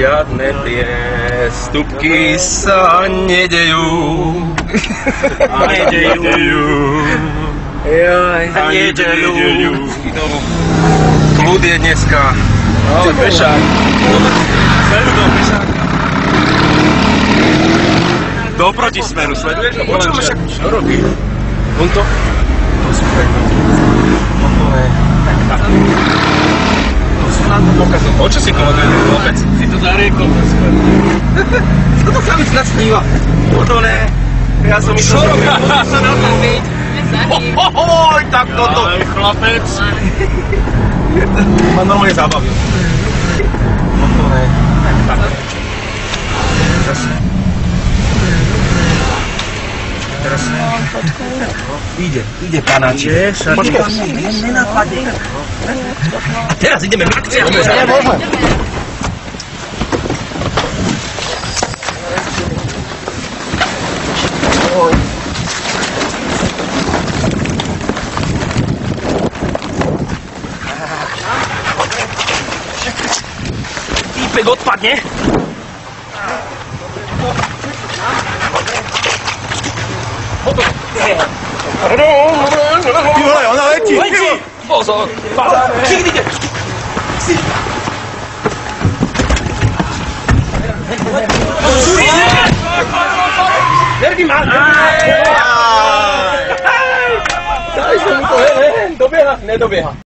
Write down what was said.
Žiadne priestupky sa nedejú. A nedejú. Jaj, A nedeľu. Kľud je dneska. No, pešák. Smeru do pešáka. Do protismeru sleduješ? Počujem, však čo robí? On to... To sú To to pokazil. O čo si komentuje vôbec? Si to zariekol ten smer. Toto sa mi snad sníva. Toto ne. Ja som myslel, čo robí? Toto sa na to byť. Ohoj, tak toto. Aj chlapec. Ma normálne zabavil. teraz... Idzie, idzie pana cię. Poczekaj, nie, nie napadnie. A teraz idziemy w akcję. Nie, można. I pyk odpadnie. Ty vole, ona letí. Letí! Pozor! Kým ide? Nervy má! Daj sa mu to, he, he, dobieha, nedobieha.